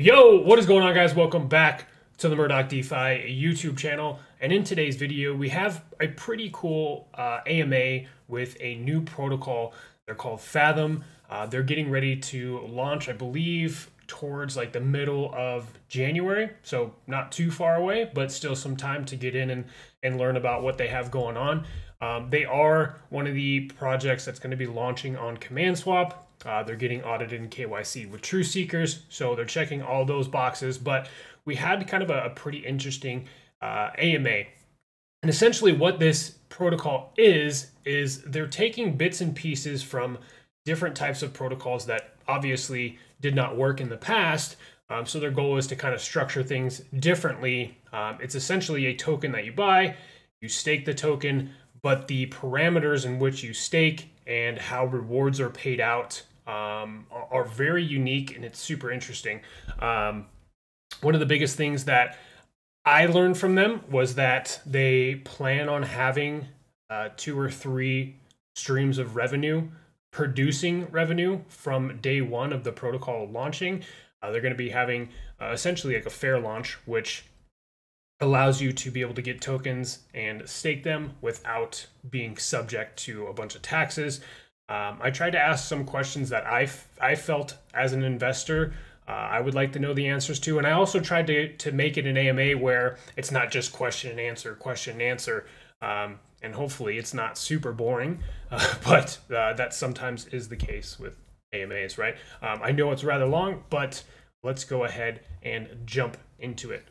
Yo, what is going on, guys? Welcome back to the Murdoc DeFi YouTube channel. And in today's video, we have a pretty cool uh, AMA with a new protocol. They're called Fathom. Uh, they're getting ready to launch, I believe, towards like the middle of January. So not too far away, but still some time to get in and, and learn about what they have going on. Um, they are one of the projects that's going to be launching on CommandSwap. Uh, they're getting audited in KYC with Truth Seekers, so they're checking all those boxes. But we had kind of a, a pretty interesting uh, AMA. And essentially, what this protocol is, is they're taking bits and pieces from different types of protocols that obviously did not work in the past. Um, so their goal is to kind of structure things differently. Um, it's essentially a token that you buy, you stake the token, but the parameters in which you stake and how rewards are paid out um, are, very unique and it's super interesting. Um, one of the biggest things that I learned from them was that they plan on having uh, two or three streams of revenue, producing revenue from day one of the protocol launching. Uh, they're going to be having uh, essentially like a fair launch, which allows you to be able to get tokens and stake them without being subject to a bunch of taxes. Um, I tried to ask some questions that I, I felt as an investor uh, I would like to know the answers to. And I also tried to, to make it an AMA where it's not just question and answer, question and answer. Um, and hopefully it's not super boring, uh, but uh, that sometimes is the case with AMAs, right? Um, I know it's rather long, but let's go ahead and jump into it.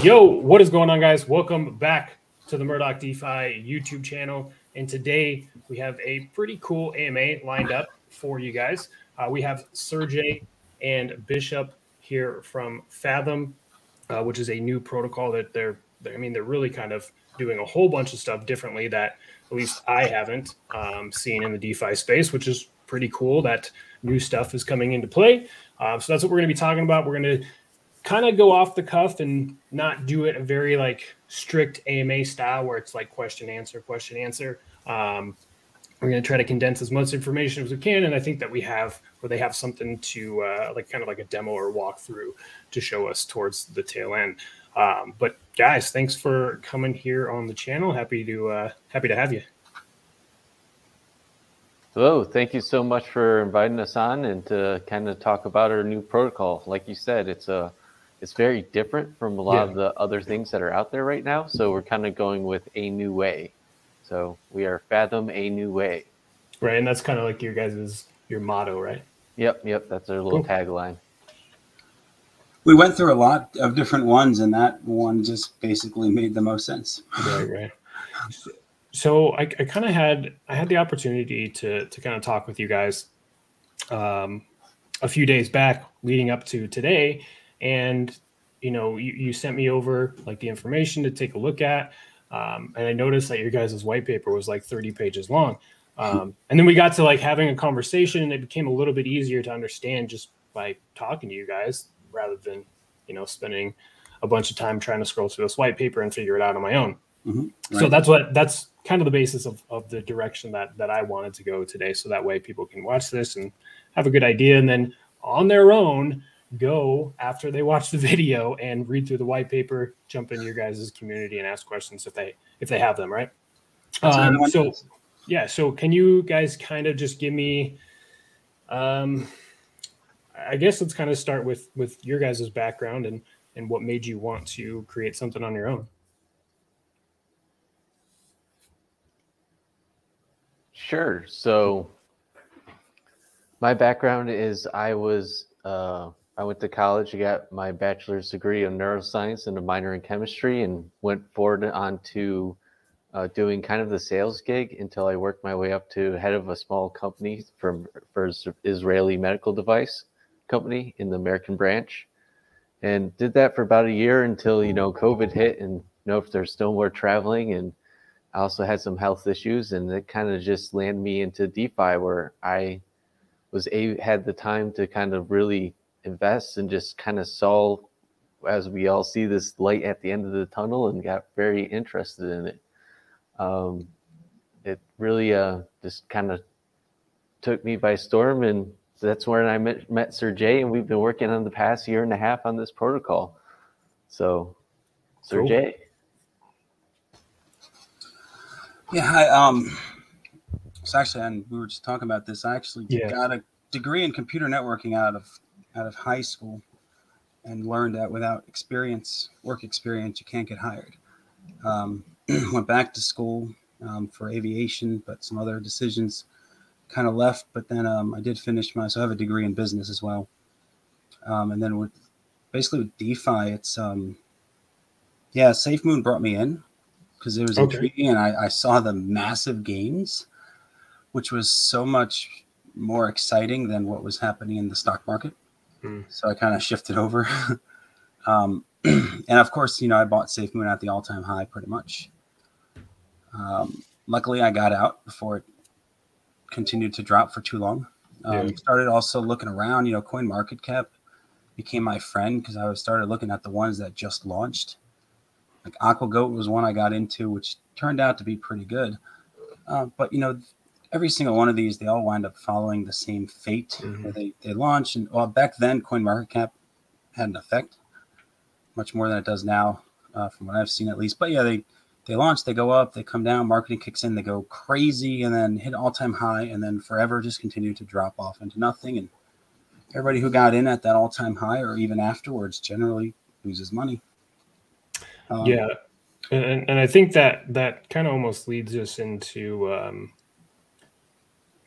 Yo, what is going on, guys? Welcome back to the Murdoc DeFi YouTube channel. And today we have a pretty cool AMA lined up for you guys. Uh, we have Sergey and Bishop here from Fathom, uh, which is a new protocol that they're, they're, I mean, they're really kind of doing a whole bunch of stuff differently that at least I haven't um, seen in the DeFi space, which is pretty cool that new stuff is coming into play. Uh, so that's what we're going to be talking about. We're going to kind of go off the cuff and not do it a very like strict AMA style where it's like question answer question answer. Um, we're going to try to condense as much information as we can, and I think that we have where they have something to uh, like kind of like a demo or walkthrough to show us towards the tail end. Um, but guys, thanks for coming here on the channel. Happy to uh, happy to have you. Hello, thank you so much for inviting us on and to kind of talk about our new protocol. Like you said, it's a it's very different from a lot yeah. of the other things that are out there right now. So we're kind of going with a new way. So we are fathom a new way. Right, and that's kind of like your guys's your motto, right? Yep, yep. That's our little cool. tagline. We went through a lot of different ones, and that one just basically made the most sense. Right, right. So I, I kind of had I had the opportunity to to kind of talk with you guys um, a few days back, leading up to today, and you know you, you sent me over like the information to take a look at um, and i noticed that your guys' white paper was like 30 pages long um, and then we got to like having a conversation and it became a little bit easier to understand just by talking to you guys rather than you know spending a bunch of time trying to scroll through this white paper and figure it out on my own mm-hmm. right. so that's what that's kind of the basis of, of the direction that that i wanted to go today so that way people can watch this and have a good idea and then on their own go after they watch the video and read through the white paper, jump into your guys' community and ask questions if they if they have them, right? Um, so yeah, so can you guys kind of just give me um I guess let's kind of start with with your guys' background and and what made you want to create something on your own. Sure. So my background is I was uh, I went to college, I got my bachelor's degree in neuroscience and a minor in chemistry, and went forward on to uh, doing kind of the sales gig until I worked my way up to head of a small company from for Israeli medical device company in the American branch, and did that for about a year until you know COVID hit, and you know if there's still more traveling, and I also had some health issues, and it kind of just landed me into DeFi where I was a had the time to kind of really invest and just kind of saw as we all see this light at the end of the tunnel and got very interested in it. Um, it really uh, just kind of took me by storm and that's where I met, met Sergey, and we've been working on the past year and a half on this protocol. So, Sir cool. Jay. Yeah, I, um, so actually, and we were just talking about this. I actually yeah. got a degree in computer networking out of out of high school, and learned that without experience, work experience, you can't get hired. Um, went back to school um, for aviation, but some other decisions kind of left. But then um, I did finish my, so I have a degree in business as well. Um, and then with basically with DeFi, it's um, yeah, SafeMoon brought me in because it was okay. intriguing, and I, I saw the massive gains, which was so much more exciting than what was happening in the stock market. Mm. So I kind of shifted over. um, and of course, you know, I bought SafeMoon at the all-time high pretty much. Um, luckily, I got out before it continued to drop for too long. Um, yeah. Started also looking around. You know, Coin Market Cap became my friend because I was started looking at the ones that just launched. Like Aqua Goat was one I got into, which turned out to be pretty good. Uh, but you know, every single one of these, they all wind up following the same fate. Mm-hmm. they they launch, and well, back then, Coin Market Cap had an effect, much more than it does now, uh, from what I've seen at least. But yeah, they they launch, they go up, they come down, marketing kicks in, they go crazy, and then hit all time high, and then forever just continue to drop off into nothing. And everybody who got in at that all time high or even afterwards generally loses money. Um, yeah. And, and I think that that kind of almost leads us into um,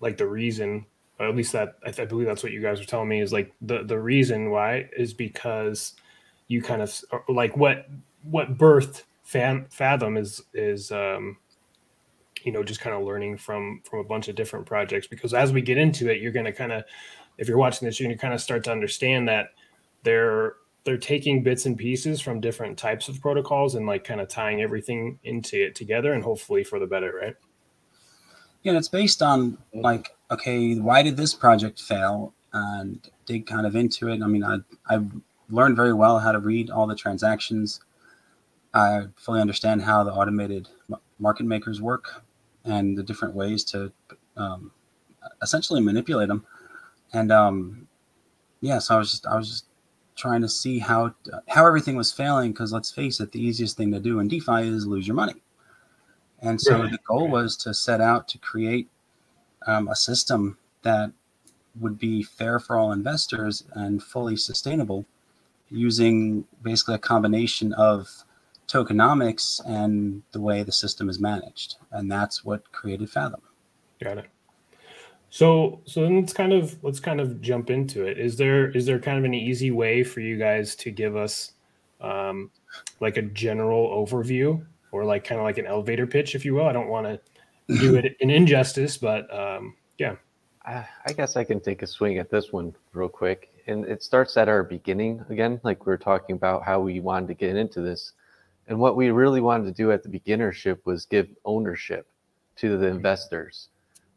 like the reason, at least that I, I believe that's what you guys are telling me is like the the reason why is because you kind of like what what birthed Fathom is is um, you know just kind of learning from from a bunch of different projects because as we get into it, you're going to kind of if you're watching this, you're going to kind of start to understand that they're they're taking bits and pieces from different types of protocols and like kind of tying everything into it together and hopefully for the better, right? Yeah, it's based on like, okay, why did this project fail? And dig kind of into it. I mean, I I've learned very well how to read all the transactions I fully understand how the automated market makers work and the different ways to um, essentially manipulate them. And um, yeah, so I was just I was just trying to see how how everything was failing because let's face it, the easiest thing to do in DeFi is lose your money. And so the goal was to set out to create um, a system that would be fair for all investors and fully sustainable using basically a combination of tokenomics and the way the system is managed. And that's what created Fathom. Got it. So so then let's kind of let's kind of jump into it. Is there is there kind of an easy way for you guys to give us um, like a general overview or like kind of like an elevator pitch, if you will? I don't want to do it an injustice, but um, yeah. I guess I can take a swing at this one real quick. And it starts at our beginning again, like we are talking about how we wanted to get into this. And what we really wanted to do at the beginnership was give ownership to the investors.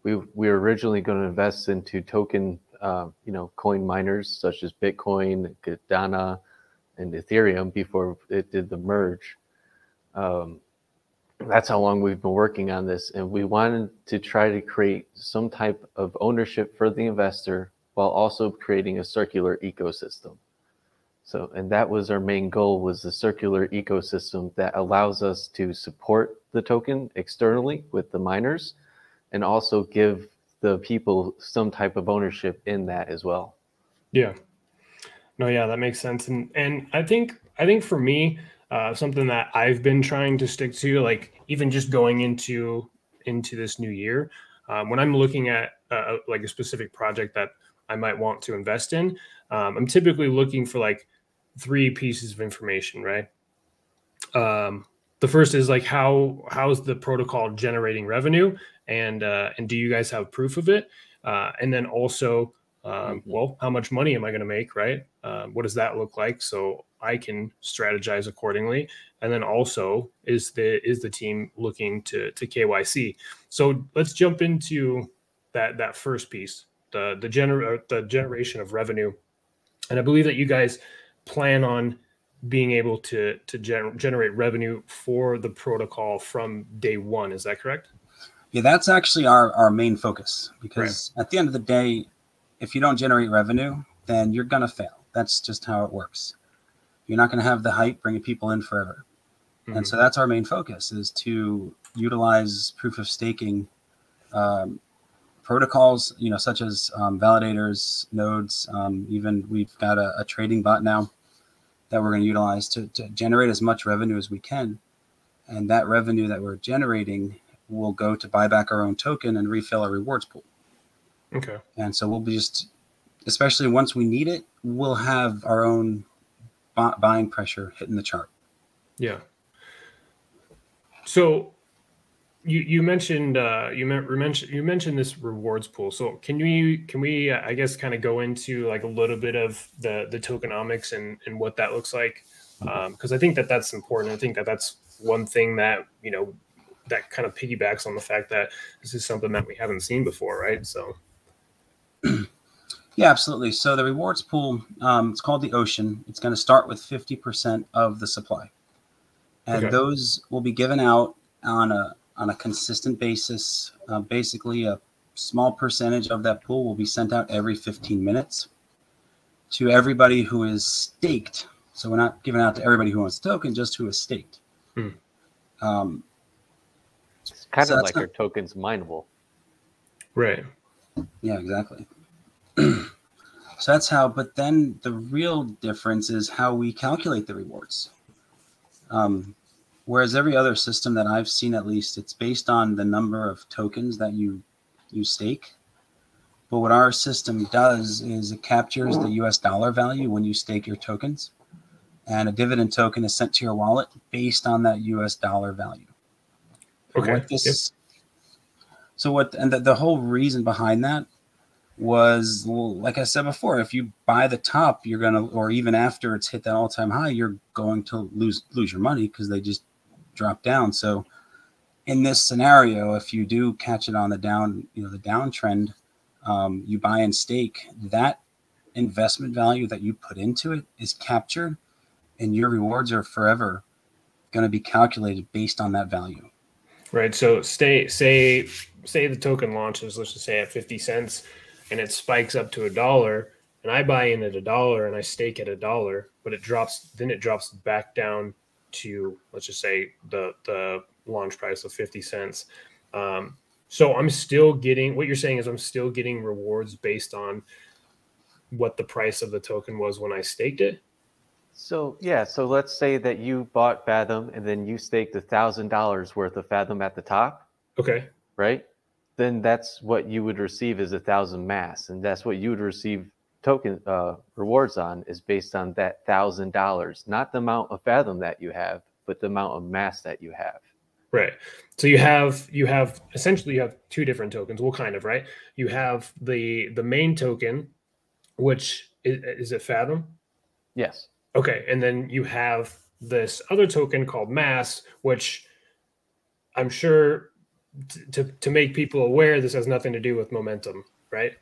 We, we were originally going to invest into token, uh, you know, coin miners such as Bitcoin, Cardano, and Ethereum before it did the merge. Um, that's how long we've been working on this. And we wanted to try to create some type of ownership for the investor while also creating a circular ecosystem. So, and that was our main goal was the circular ecosystem that allows us to support the token externally with the miners and also give the people some type of ownership in that as well. Yeah. No, yeah, that makes sense. And and I think I think for me, uh, something that I've been trying to stick to, like even just going into into this new year, um, when I'm looking at uh, like a specific project that I might want to invest in, um, I'm typically looking for like three pieces of information, right? Um, the first is like how how is the protocol generating revenue, and uh, and do you guys have proof of it? Uh, and then also, um, mm-hmm. well, how much money am I going to make, right? Uh, what does that look like? So I can strategize accordingly. And then also, is the is the team looking to to KYC? So let's jump into that that first piece, the the gener uh, the generation of revenue. And I believe that you guys plan on being able to to gener- generate revenue for the protocol from day one. Is that correct? Yeah, that's actually our our main focus because right. at the end of the day, if you don't generate revenue, then you're gonna fail. That's just how it works. You're not gonna have the hype bringing people in forever. Mm-hmm. And so that's our main focus is to utilize proof of staking um, protocols, you know, such as um, validators, nodes. Um, even we've got a, a, trading bot now that we're going to utilize to, to generate as much revenue as we can. And that revenue that we're generating will go to buy back our own token and refill our rewards pool. Okay. And so we'll be just, especially once we need it, we'll have our own buying pressure hitting the chart. Yeah. So you you mentioned uh, you mentioned you mentioned this rewards pool. So can we can we uh, I guess kind of go into like a little bit of the the tokenomics and and what that looks like because um, I think that that's important. I think that that's one thing that you know that kind of piggybacks on the fact that this is something that we haven't seen before, right? So. Yeah, absolutely. So the rewards pool, um, it's called the Ocean. It's going to start with 50% of the supply. And okay. those will be given out on a on a consistent basis. Uh, basically, a small percentage of that pool will be sent out every 15 minutes to everybody who is staked. So we're not giving out to everybody who wants a token, just who is staked. Hmm. Um, it's kind so of like not, your tokens mineable. Right. Yeah, exactly. So that's how, but then the real difference is how we calculate the rewards. Um, Whereas every other system that I've seen, at least, it's based on the number of tokens that you you stake. But what our system does is it captures the US dollar value when you stake your tokens. And a dividend token is sent to your wallet based on that US dollar value. Okay. What this, yep. So what and the, the whole reason behind that was like I said before, if you buy the top, you're gonna or even after it's hit that all-time high, you're going to lose lose your money because they just drop down. So in this scenario, if you do catch it on the down, you know, the downtrend, um, you buy and stake, that investment value that you put into it is captured and your rewards are forever going to be calculated based on that value. Right. So stay say say the token launches, let's just say at 50 cents and it spikes up to a dollar and I buy in at a dollar and I stake at a dollar, but it drops then it drops back down to let's just say the the launch price of 50 cents. Um, so i'm still getting what you're saying is i'm still getting rewards based on what the price of the token was when i staked it? So yeah so let's say that you bought fathom and then you staked a thousand dollars worth of fathom at the top. Okay. Right then that's what you would receive as a thousand mass and that's what you would receive token uh, rewards on is based on that thousand dollars, not the amount of fathom that you have, but the amount of mass that you have. Right. So you have you have essentially you have two different tokens. Well, kind of right. You have the the main token, which is, is it Fathom? Yes. Okay, and then you have this other token called Mass, which I'm sure to to make people aware this has nothing to do with momentum, right?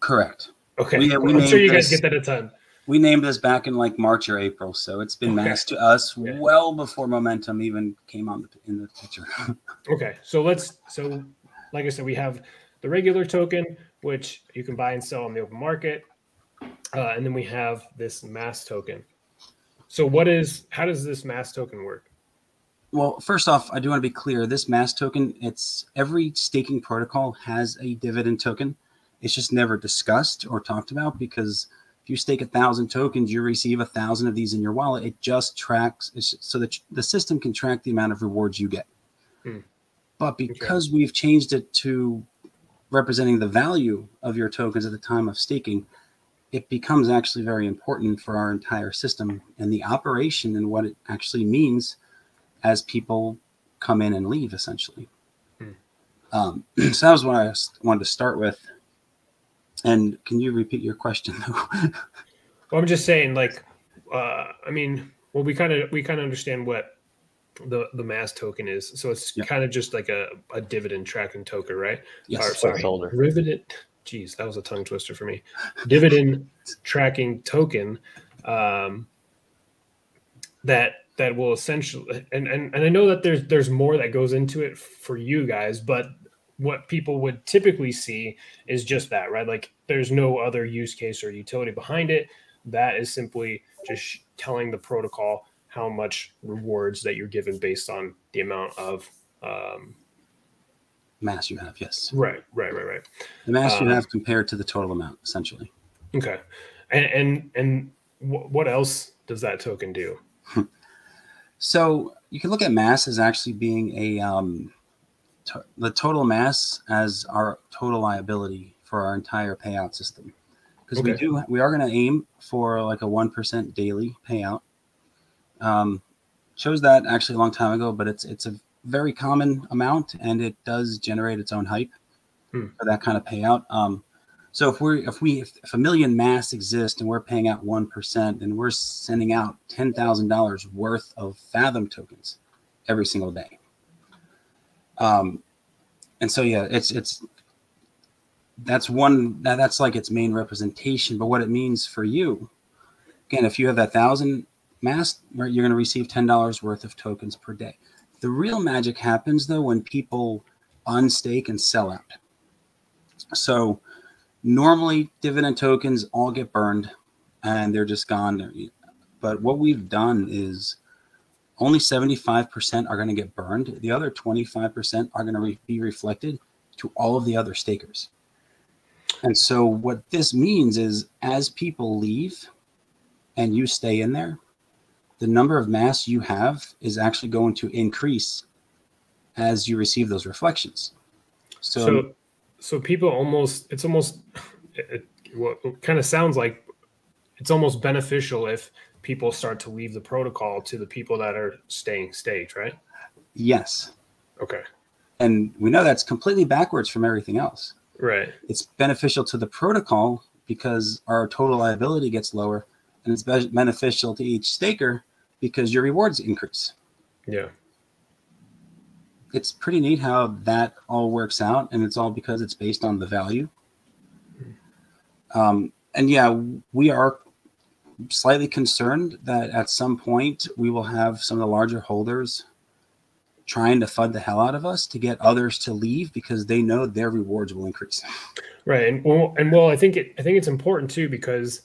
Correct. Okay, we, we I'm sure you guys get that a ton. We named this back in like March or April, so it's been okay. masked to us yeah. well before momentum even came on the, in the picture. okay, so let's so like I said, we have the regular token, which you can buy and sell on the open market, uh, and then we have this mass token. So, what is how does this mass token work? Well, first off, I do want to be clear. This mass token, it's every staking protocol has a dividend token. It's just never discussed or talked about because if you stake a thousand tokens, you receive a thousand of these in your wallet. It just tracks so that the system can track the amount of rewards you get. Hmm. But because okay. we've changed it to representing the value of your tokens at the time of staking, it becomes actually very important for our entire system and the operation and what it actually means as people come in and leave, essentially. Hmm. Um, so that was what I wanted to start with. And can you repeat your question well, I'm just saying, like, uh, I mean, well, we kind of we kind of understand what the the mass token is. So it's kind of just like a, a dividend tracking token, right? Yes. Or, sorry, dividend. Geez, that was a tongue twister for me. Dividend tracking token um, that that will essentially and, and and I know that there's there's more that goes into it for you guys, but what people would typically see is just that, right? Like there's no other use case or utility behind it. That is simply just telling the protocol how much rewards that you're given based on the amount of um, mass you have. Yes. Right, right, right, right. The mass you uh, have compared to the total amount, essentially. Okay, and and and what else does that token do? so you can look at mass as actually being a um, to- the total mass as our total liability for our entire payout system because okay. we do we are going to aim for like a one percent daily payout. Um, chose that actually a long time ago, but it's it's a very common amount and it does generate its own hype hmm. for that kind of payout. Um, so if we're if we if, a million mass exist and we're paying out one percent, then we're sending out ten thousand dollars worth of Fathom tokens every single day. Um, and so yeah, it's it's that's one that, that's like its main representation. But what it means for you, again, if you have that thousand mass, you're going to receive ten dollars worth of tokens per day. The real magic happens though when people unstake and sell out. So normally dividend tokens all get burned and they're just gone. But what we've done is only 75% are going to get burned. The other 25% are going to re- be reflected to all of the other stakers. And so what this means is as people leave and you stay in there, the number of mass you have is actually going to increase as you receive those reflections. So, so so people almost it's almost it, what kind of sounds like it's almost beneficial if people start to leave the protocol to the people that are staying staked, right? Yes. Okay. And we know that's completely backwards from everything else. Right. It's beneficial to the protocol because our total liability gets lower, and it's beneficial to each staker because your rewards increase. Yeah it's pretty neat how that all works out, and it's all because it's based on the value. Um, and yeah, we are slightly concerned that at some point we will have some of the larger holders trying to fud the hell out of us to get others to leave because they know their rewards will increase. Right, and well, and well, I think it, I think it's important too because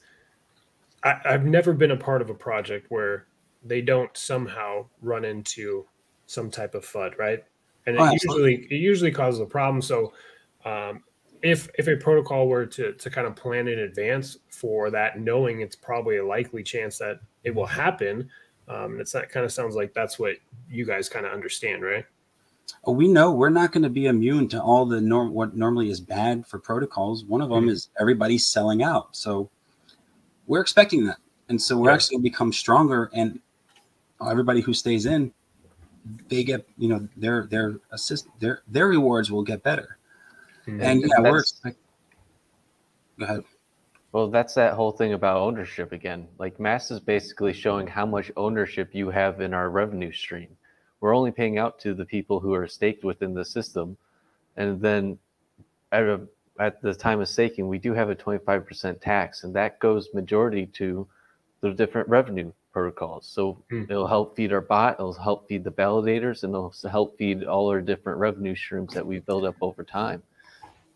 I, I've never been a part of a project where they don't somehow run into some type of FUD, right? And it oh, usually it usually causes a problem. So um, if if a protocol were to to kind of plan in advance for that, knowing it's probably a likely chance that it will happen, um, it's that kind of sounds like that's what you guys kind of understand, right? Oh, we know we're not going to be immune to all the norm what normally is bad for protocols. One of them mm-hmm. is everybody's selling out, so we're expecting that, and so we're yeah. actually become stronger. And everybody who stays in they get you know their their assist their their rewards will get better. Mm-hmm. And yeah, we're expect- go ahead. Well, that's that whole thing about ownership again. Like mass is basically showing how much ownership you have in our revenue stream. We're only paying out to the people who are staked within the system, and then at a, at the time of staking, we do have a 25% tax, and that goes majority to the different revenue protocols. So mm. it'll help feed our bot, it'll help feed the validators, and it'll help feed all our different revenue streams that we build up over time.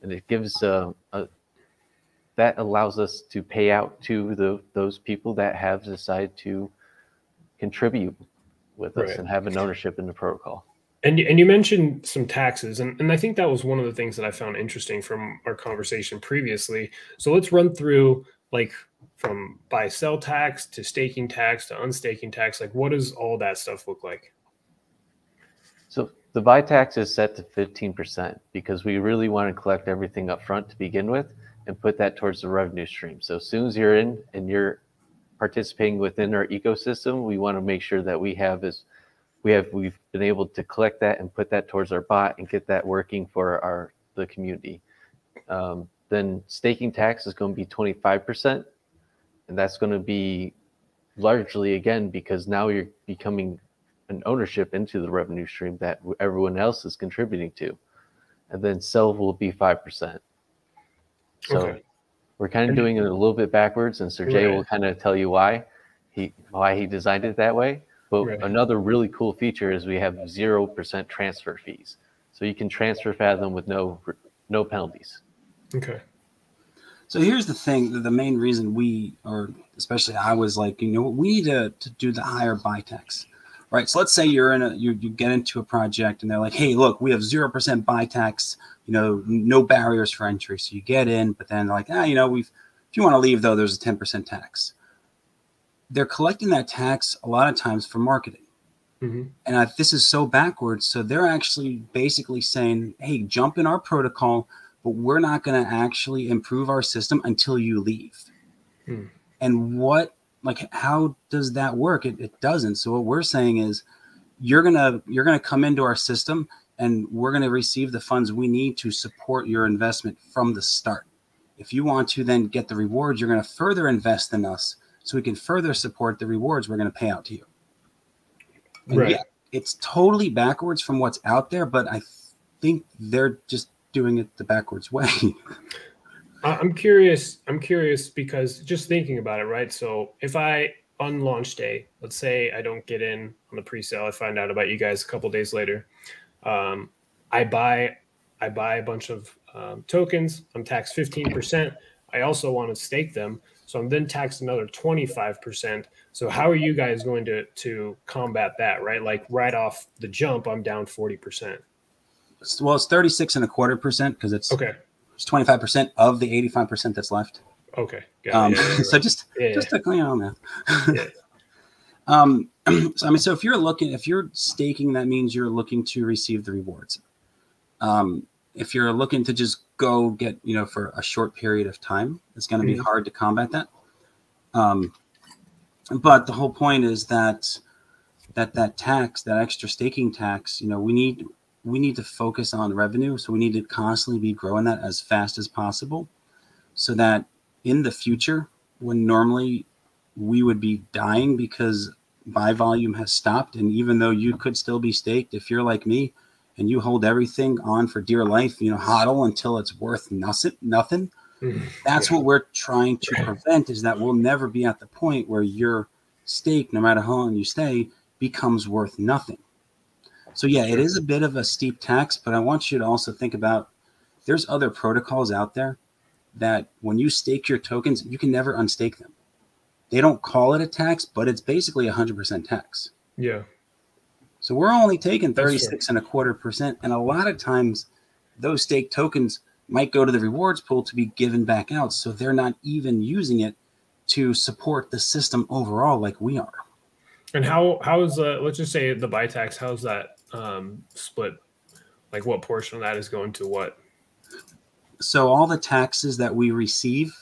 And it gives uh, a that allows us to pay out to the those people that have decided to contribute with us and have an ownership in the protocol. And, and you mentioned some taxes, and, and I think that was one of the things that I found interesting from our conversation previously. So let's run through like from buy sell tax to staking tax to unstaking tax like what does all that stuff look like? So the buy tax is set to 15% because we really want to collect everything up front to begin with and put that towards the revenue stream. So as soon as you're in and you're participating within our ecosystem we want to make sure that we have is we have we've been able to collect that and put that towards our bot and get that working for our the community. Um, then staking tax is going to be 25% and that's going to be largely again because now you're becoming an ownership into the revenue stream that everyone else is contributing to and then sell will be 5% so okay. we're kind of doing it a little bit backwards and sergey right. will kind of tell you why he why he designed it that way but right. another really cool feature is we have 0% transfer fees So you can transfer Fathom with no no penalties. Okay. So here's the thing: the main reason we, or especially I, was like, you know, we need to, to do the higher buy tax, right? So let's say you're in a you, you get into a project and they're like, hey, look, we have zero percent buy tax, you know, no barriers for entry. So you get in, but then like, ah, you know, we've if you want to leave though, there's a ten percent tax. They're collecting that tax a lot of times for marketing. Mm-hmm. And I, this is so backwards. So they're actually basically saying, hey, jump in our protocol but we're not going to actually improve our system until you leave. Hmm. And what, like, how does that work? It, it doesn't. So what we're saying is, you're gonna you're gonna come into our system, and we're gonna receive the funds we need to support your investment from the start. If you want to then get the rewards, you're gonna further invest in us, so we can further support the rewards we're gonna pay out to you. And right. Yeah, it's totally backwards from what's out there, but I think they're just doing it the backwards way. I'm curious. I'm curious because just thinking about it, right? So if I on launch day, let's say I don't get in on the pre-sale, I find out about you guys a couple days later. Um, I buy, I buy a bunch of um, tokens. I'm taxed 15%. I also want to stake them, so I'm then taxed another 25%. So how are you guys going to to combat that? Right, like right off the jump, I'm down 40% well, it's 36 and a quarter percent because it's okay. It's 25 percent of the 85 percent that's left. Okay. Um, yeah, yeah, so just yeah, just to clean on that. um, so I mean, so if you're looking, if you're staking, that means you're looking to receive the rewards. Um, if you're looking to just go get, you know, for a short period of time, it's going to mm-hmm. be hard to combat that. Um, but the whole point is that that that tax, that extra staking tax, you know, we need we need to focus on revenue. So we need to constantly be growing that as fast as possible so that in the future, when normally we would be dying because buy volume has stopped, and even though you could still be staked, if you're like me and you hold everything on for dear life, you know, hodl until it's worth nothing, nothing. Mm-hmm. That's yeah. what we're trying to prevent is that we'll never be at the point where your stake, no matter how long you stay, becomes worth nothing. So yeah, it is a bit of a steep tax, but I want you to also think about there's other protocols out there that when you stake your tokens, you can never unstake them. They don't call it a tax, but it's basically a hundred percent tax. Yeah. So we're only taking 36 and a quarter percent. And a lot of times those stake tokens might go to the rewards pool to be given back out. So they're not even using it to support the system overall like we are. And how how is uh let's just say the buy tax, how's that um, split? Like what portion of that is going to what? So all the taxes that we receive,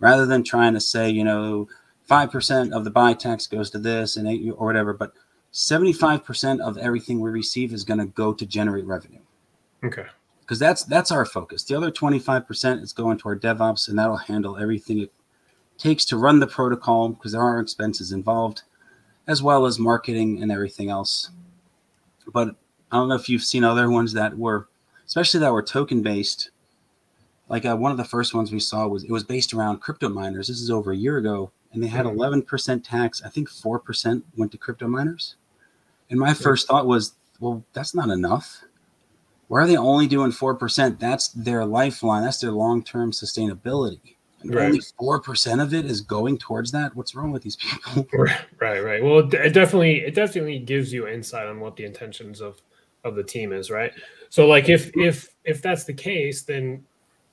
rather than trying to say, you know, five percent of the buy tax goes to this and eight or whatever, but seventy-five percent of everything we receive is going to go to generate revenue. Okay. Because that's that's our focus. The other twenty-five percent is going to our DevOps, and that'll handle everything it takes to run the protocol because there are expenses involved, as well as marketing and everything else but I don't know if you've seen other ones that were, especially that were token based. Like uh, one of the first ones we saw was it was based around crypto miners. This is over a year ago, and they had mm-hmm. eleven percent tax. I think four percent went to crypto miners. And my first thought was, well, that's not enough. Why are they only doing four percent? That's their lifeline. That's their long term sustainability and right. only four percent of it is going towards that. What's wrong with these people? right, right. Well, it definitely it definitely gives you insight on what the intentions of of the team is, right? So, like, if if if that's the case, then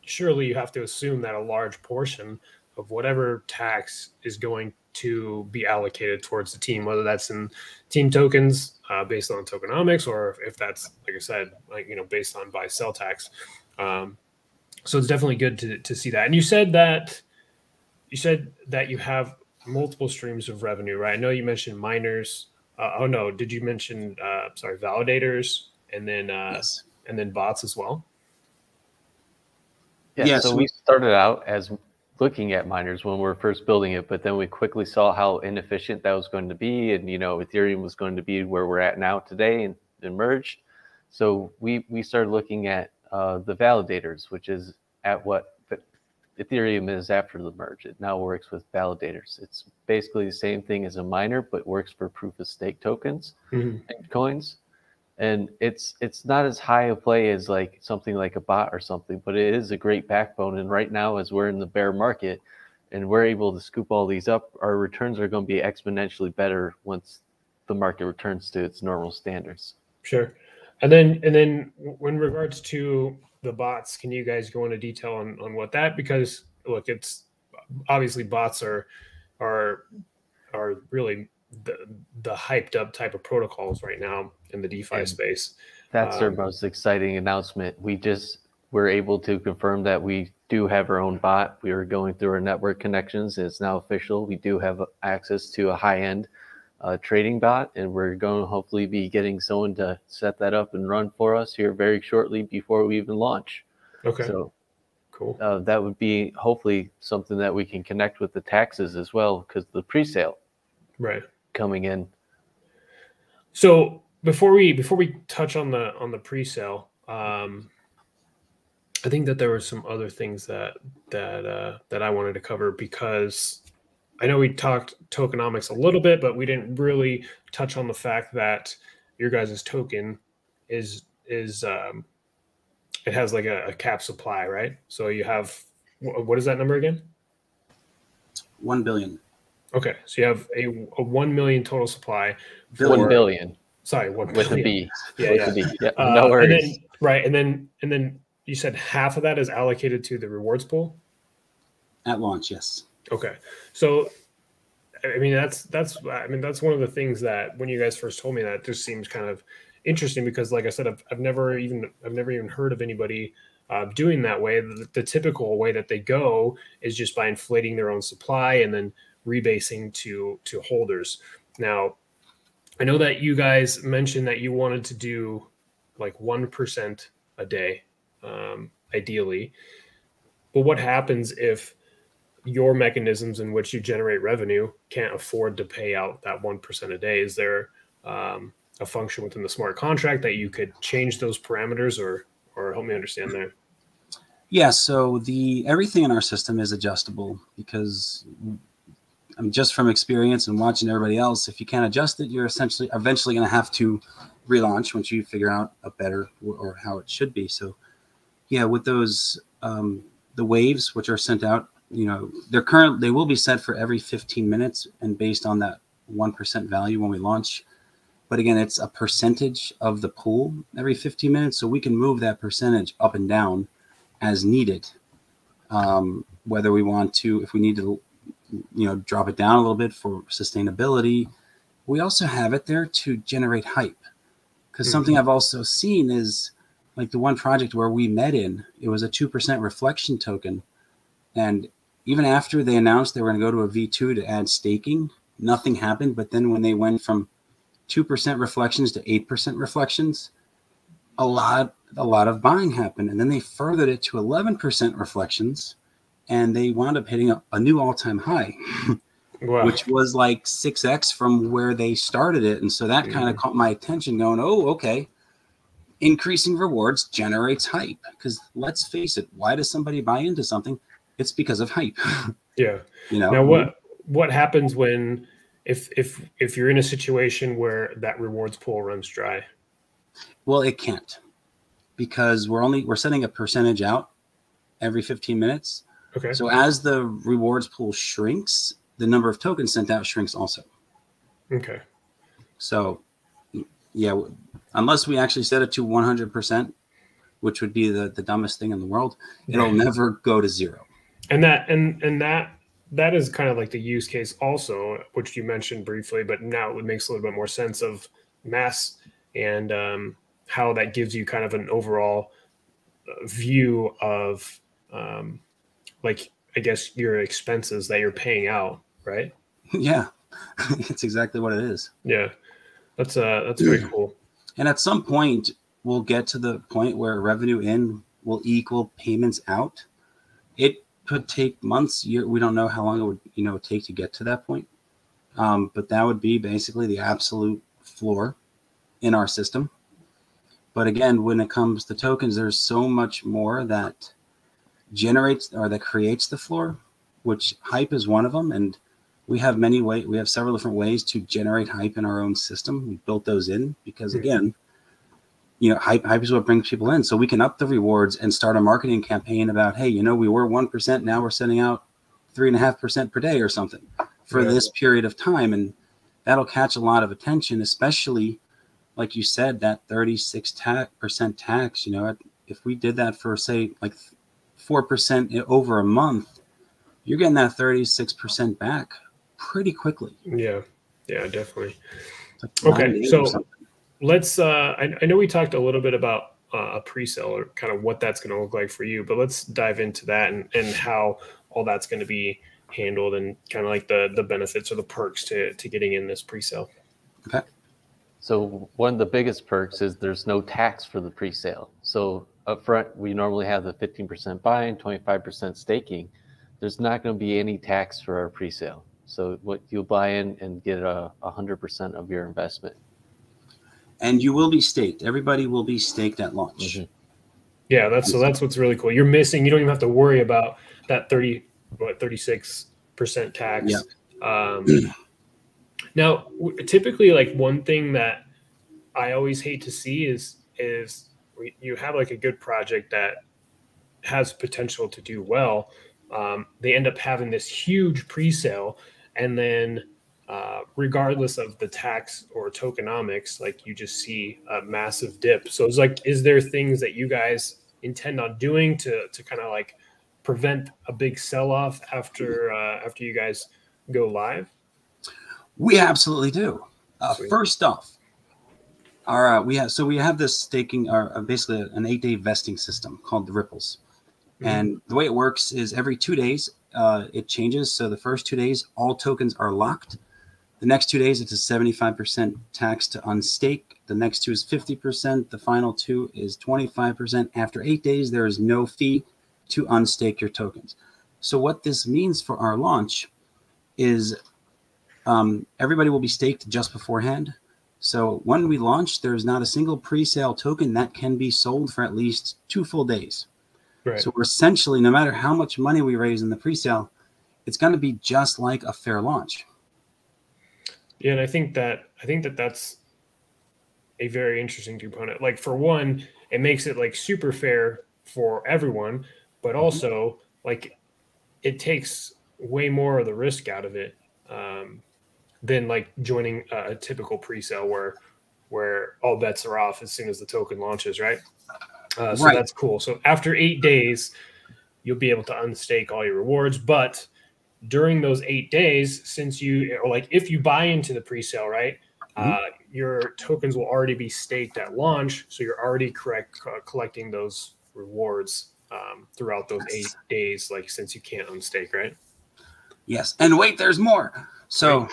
surely you have to assume that a large portion of whatever tax is going to be allocated towards the team, whether that's in team tokens uh, based on tokenomics, or if that's like I said, like you know, based on buy sell tax. Um, so it's definitely good to, to see that. And you said that you said that you have multiple streams of revenue, right? I know you mentioned miners. Uh, oh no, did you mention uh, sorry validators and then uh, yes. and then bots as well? Yeah, yeah so, so we started out as looking at miners when we were first building it, but then we quickly saw how inefficient that was going to be, and you know, Ethereum was going to be where we're at now today and, and merged. So we we started looking at uh, the validators, which is at what Ethereum is after the merge. It now works with validators. It's basically the same thing as a miner, but works for proof of stake tokens mm-hmm. and coins. and it's it's not as high a play as like something like a bot or something, but it is a great backbone. And right now, as we're in the bear market, and we're able to scoop all these up, our returns are going to be exponentially better once the market returns to its normal standards. Sure. And then and then in regards to the bots, can you guys go into detail on, on what that because look, it's obviously bots are are are really the the hyped up type of protocols right now in the DeFi and space. That's um, our most exciting announcement. We just were able to confirm that we do have our own bot. We are going through our network connections. It's now official. We do have access to a high end uh, trading bot, and we're going to hopefully be getting someone to set that up and run for us here very shortly before we even launch. Okay. So cool. Uh, that would be hopefully something that we can connect with the taxes as well, because the pre-sale, right, coming in. So before we before we touch on the on the pre-sale, um, I think that there were some other things that that uh, that I wanted to cover because I know we talked tokenomics a little bit, but we didn't really touch on the fact that your guys' token is is um, it has like a, a, cap supply, right? So you have what is that number again? One billion. Okay, so you have a, a one million total supply. For, one billion. Sorry, one with billion. a B. Yeah, with yeah. A B. yeah. Uh, no worries. And then, right, and then and then you said half of that is allocated to the rewards pool. At launch, yes. Okay, so I mean that's that's I mean that's one of the things that when you guys first told me that just seems kind of interesting because like I said I've, I've never even I've never even heard of anybody uh, doing that way. The, the, typical way that they go is just by inflating their own supply and then rebasing to to holders. Now, I know that you guys mentioned that you wanted to do like one percent a day, um, ideally. But what happens if your mechanisms in which you generate revenue can't afford to pay out that 1% a day is there um, a function within the smart contract that you could change those parameters or or help me understand there yeah so the everything in our system is adjustable because I mean, just from experience and watching everybody else, if you can't adjust it, you're essentially eventually going to have to relaunch once you figure out a better or how it should be. So, yeah, with those um, the waves which are sent out you know they're current they will be set for every 15 minutes and based on that 1% value when we launch. But again it's a percentage of the pool every 15 minutes so we can move that percentage up and down as needed. Um, whether we want to if we need to you know drop it down a little bit for sustainability we also have it there to generate hype. Because mm-hmm. something i've also seen is like the one project where we met in it was a 2% reflection token. And even after they announced they were going to go to a V2 to add staking, nothing happened. But then when they went from 2% reflections to 8% reflections, a lot a lot of buying happened. And then they furthered it to 11% reflections and they wound up hitting a, a new all-time high. wow. Which was like 6x from where they started it. And so that mm-hmm. kind of caught my attention going, oh, okay. Increasing rewards generates hype. Because let's face it, why does somebody buy into something? It's because of hype. yeah. You know. Now what what happens when if if if you're in a situation where that rewards pool runs dry? Well, it can't. Because we're only we're setting a percentage out every 15 minutes. Okay. So as the rewards pool shrinks, the number of tokens sent out shrinks also. Okay. So yeah, unless we actually set it to 100%, which would be the, the dumbest thing in the world, it'll never go to zero and that and and that that is kind of like the use case also which you mentioned briefly but now it makes a little bit more sense of mass and um, how that gives you kind of an overall uh, view of um, like i guess your expenses that you're paying out right? Yeah. It's exactly what it is. Yeah. That's uh that's very cool. And at some point we'll get to the point where revenue in will equal payments out. It could take months. Year, we don't know how long it would you know take to get to that point. Um, but that would be basically the absolute floor in our system. But again, when it comes to tokens, there's so much more that generates or that creates the floor, which hype is one of them. And we have many ways, we have several different ways to generate hype in our own system. We built those in because, again, you know, hype, hype is what brings people in. So we can up the rewards and start a marketing campaign about, hey, you know, we were 1%, now we're sending out three and a half percent per day or something for yeah. this period of time. And that'll catch a lot of attention, especially like you said, that 36 percent tax, you know, if we did that for say like 4% over a month, you're getting that 36% back pretty quickly. Yeah. Yeah, definitely. Like okay. So let's, uh, I, I, know we talked a little bit about uh, a pre-sale or kind of what that's going to look like for you, but let's dive into that and, and how all that's going to be handled and kind of like the, the benefits or the perks to, to getting in this pre-sale. Okay. So one of the biggest perks is there's no tax for the pre-sale. So up front, we normally have the 15% buy-in, 25% staking. There's not going to be any tax for our pre-sale. So what you'll buy in and get a 100% of your investment. And you will be staked. Everybody will be staked at launch. Mm-hmm. Yeah, that's so that's what's really cool. You're missing. You don't even have to worry about that 30 what 36 percent tax. Yeah. Um, now, typically, like one thing that I always hate to see is is you have like a good project that has potential to do well. Um, they end up having this huge pre-sale, and then uh, regardless of the tax or tokenomics, like you just see a massive dip. So it's like, is there things that you guys intend on doing to to kind of like prevent a big sell-off after uh, after you guys go live? We absolutely do. Uh, first off, our uh, we have so we have this staking, or uh, basically an eight-day vesting system called the Ripples, mm-hmm. and the way it works is every two days uh, it changes. So the first two days, all tokens are locked. The next two days, it's a 75% tax to unstake. The next two is 50%. The final two is 25%. After eight days, there is no fee to unstake your tokens. So what this means for our launch is um, everybody will be staked just beforehand. So when we launch, there's not a single pre-sale token that can be sold for at least two full days. Right. So we're essentially, no matter how much money we raise in the pre-sale, it's going to be just like a fair launch. Yeah, and I think that I think that that's a very interesting component. Like for one, it makes it like super fair for everyone, but mm-hmm. also like it takes way more of the risk out of it um, than like joining a, a typical pre-sale where where all bets are off as soon as the token launches, right? Uh, so right. that's cool. So after eight days, you'll be able to unstake all your rewards. But during those eight days, since you or like if you buy into the pre-sale, right, mm-hmm. uh, your tokens will already be staked at launch, so you're already correct uh, collecting those rewards um, throughout those eight days, like since you can't unstake, right? Yes, and wait, there's more. So,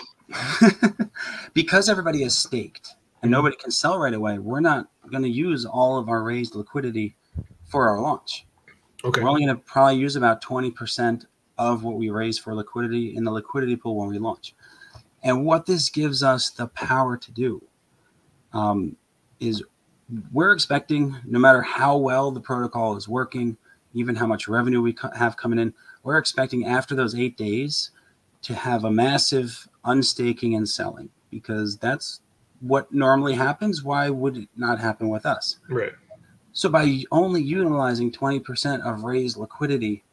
because everybody is staked and mm-hmm. nobody can sell right away, we're not going to use all of our raised liquidity for our launch. Okay. We're only going to probably use about 20% of what we raise for liquidity in the liquidity pool when we launch. And what this gives us the power to do um, is we're expecting, no matter how well the protocol is working, even how much revenue we have coming in, we're expecting after those eight days to have a massive unstaking and selling because that's what normally happens. Why would it not happen with us? Right. So by only utilizing 20% of raised liquidity,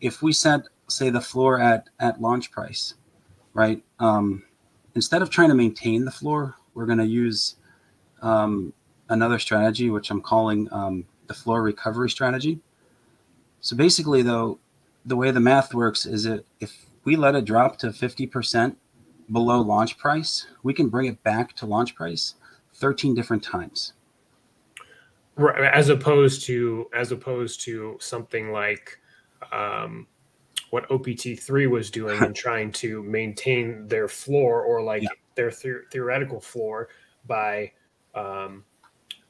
if we set, say, the floor at, at launch price, right? Um, instead of trying to maintain the floor, we're going to use um, another strategy, which I'm calling um, the floor recovery strategy. So basically, though, the way the math works is that if we let it drop to 50% below launch price, we can bring it back to launch price 13 different times. Right, as opposed to as opposed to something like um, what OPT3 was doing and trying to maintain their floor or like yeah. their the- theoretical floor by um,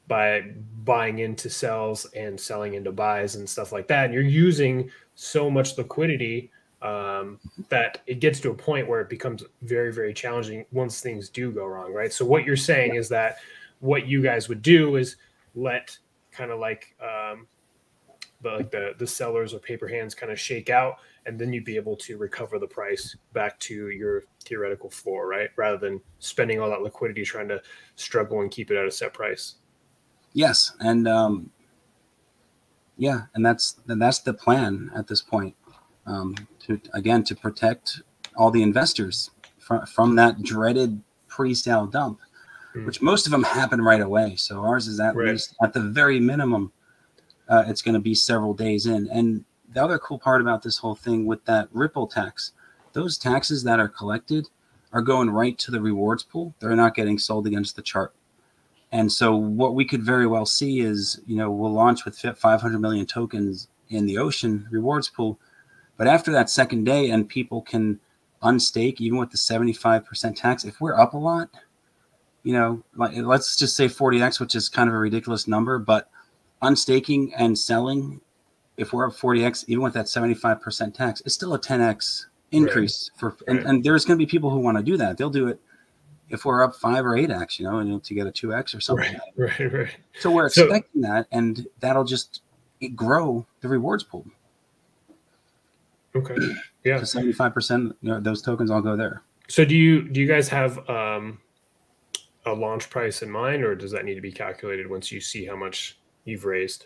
by buying into sells and selling into buys and stuff like that. And you're using so much liquidity um, that it gets to a point where it becomes very, very challenging once things do go wrong, right? So what you're saying is that what you guys would do is let kind of like um, the like the the sellers or paper hands kind of shake out, and then you'd be able to recover the price back to your theoretical floor, right? Rather than spending all that liquidity trying to struggle and keep it at a set price. Yes, and um, yeah, and that's and that's the plan at this point. Um, to again to protect all the investors from from that dreaded pre-sale dump, mm. which most of them happen right away. So ours is at right. least at the very minimum, uh, it's going to be several days in. And the other cool part about this whole thing with that Ripple tax, those taxes that are collected are going right to the rewards pool. They're not getting sold against the chart. And so what we could very well see is, you know, we'll launch with 500 million tokens in the ocean rewards pool. But after that second day and people can unstake, even with the 75% tax, if we're up a lot, you know, like let's just say 40x, which is kind of a ridiculous number, but unstaking and selling, if we're up 40x, even with that 75% tax, it's still a 10x increase right. for, and, right. and there's going to be people who want to do that. They'll do it if we're up five or eight x, you know, and to get a two x or something. Right, right, right. So we're expecting so, that, and that'll just grow the rewards pool. Okay. Yeah. Seventy five percent, those tokens all go there. So do you do you guys have um, a launch price in mind, or does that need to be calculated once you see how much you've raised?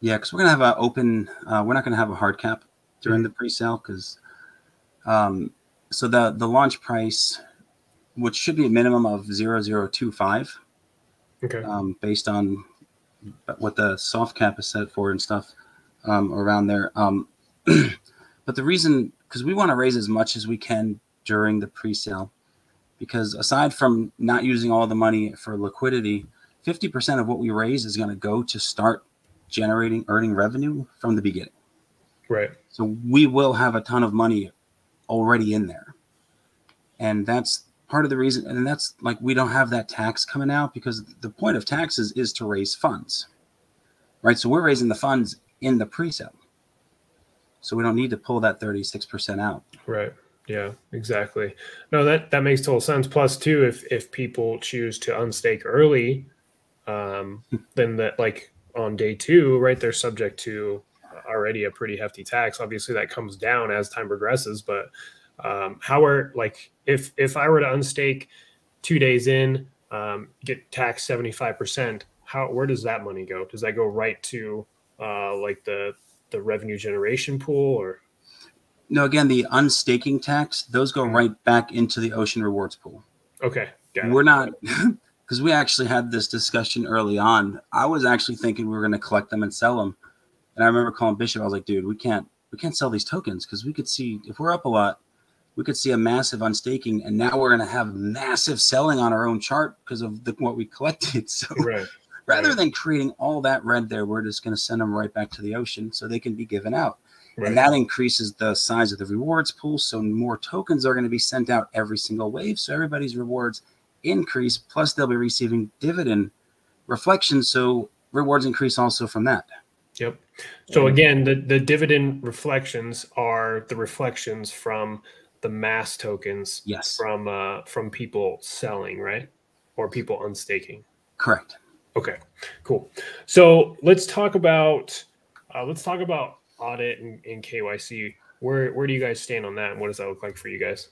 Yeah, because we're gonna have an open. Uh, we're not gonna have a hard cap during mm-hmm. the pre-sale because, um, so the the launch price which should be a minimum of 0025 okay um, based on what the soft cap is set for and stuff um, around there um, but the reason because we want to raise as much as we can during the pre-sale because aside from not using all the money for liquidity 50% of what we raise is going to go to start generating earning revenue from the beginning right so we will have a ton of money already in there and that's part of the reason, and that's like we don't have that tax coming out because the point of taxes is to raise funds, right? So we're raising the funds in the pre-sale, so we don't need to pull that thirty six percent out. Right. Yeah. Exactly. No, that that makes total sense. Plus, too, if if people choose to unstake early, um, then that like on day two, right, they're subject to already a pretty hefty tax. Obviously, that comes down as time progresses, but um, how are like if if I were to unstake two days in, um, get taxed seventy five percent, how where does that money go? Does that go right to uh, like the the revenue generation pool or? No, again, the unstaking tax those go mm-hmm. right back into the ocean rewards pool. Okay, we're not because we actually had this discussion early on. I was actually thinking we were going to collect them and sell them, and I remember calling Bishop. I was like, "Dude, we can't we can't sell these tokens because we could see if we're up a lot." we could see a massive unstaking, and now we're going to have massive selling on our own chart because of the, what we collected. So right. rather right. than creating all that red there, we're just going to send them right back to the ocean so they can be given out. Right. And that increases the size of the rewards pool. So more tokens are going to be sent out every single wave. So everybody's rewards increase, plus they'll be receiving dividend reflections. So rewards increase also from that. Yep. So again, the, the dividend reflections are the reflections from the mass tokens yes from uh from people selling right or people unstaking correct okay cool so let's talk about uh, let's talk about audit and, and kyc where where do you guys stand on that and what does that look like for you guys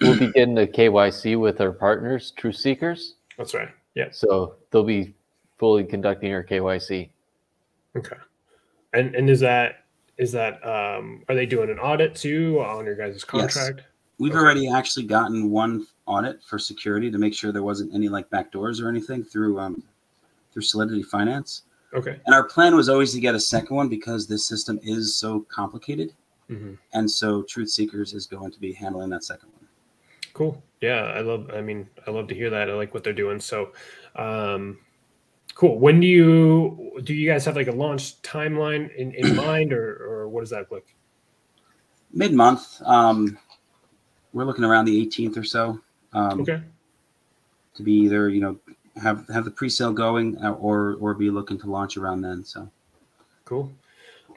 we'll be getting the kyc with our partners truth seekers that's right yeah so they'll be fully conducting our kyc okay and and is that is that um, are they doing an audit too on your guys' contract? Yes. We've okay. already actually gotten one audit for security to make sure there wasn't any like backdoors or anything through um, through Solidity Finance. Okay. And our plan was always to get a second one because this system is so complicated, mm-hmm. and so Truth Seekers is going to be handling that second one. Cool. Yeah, I love. I mean, I love to hear that. I like what they're doing. So, um, Cool. When do you do you guys have like a launch timeline in, in mind, or or what does that look like? Mid month. Um, we're looking around the 18th or so. Um, okay. To be either you know have have the pre-sale going uh, or or be looking to launch around then. So. Cool.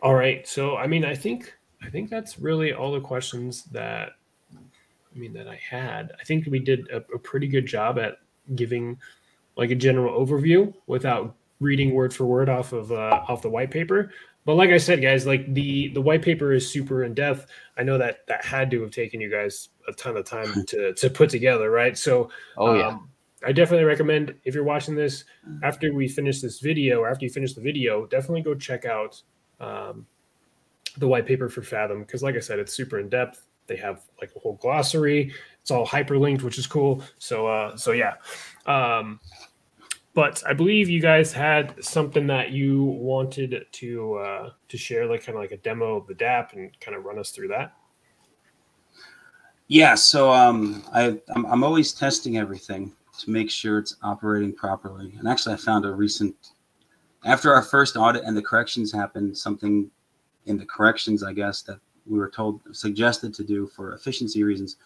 All right. So I mean, I think I think that's really all the questions that I mean that I had. I think we did a, a pretty good job at giving like a general overview without reading word for word off of uh, off the white paper. But like I said, guys, like the the white paper is super in depth. I know that that had to have taken you guys a ton of time to to put together, right? So, oh yeah. Um, I definitely recommend if you're watching this after we finish this video or after you finish the video, definitely go check out um, the white paper for Fathom because, like I said, it's super in depth. They have like a whole glossary. It's all hyperlinked, which is cool. So, uh, so yeah. Um, but I believe you guys had something that you wanted to uh, to share, like kind of like a demo of the DApp, and kind of run us through that. Yeah, so um, I I'm, I'm always testing everything to make sure it's operating properly. And actually, I found a recent after our first audit and the corrections happened, something in the corrections, I guess, that we were told suggested to do for efficiency reasons.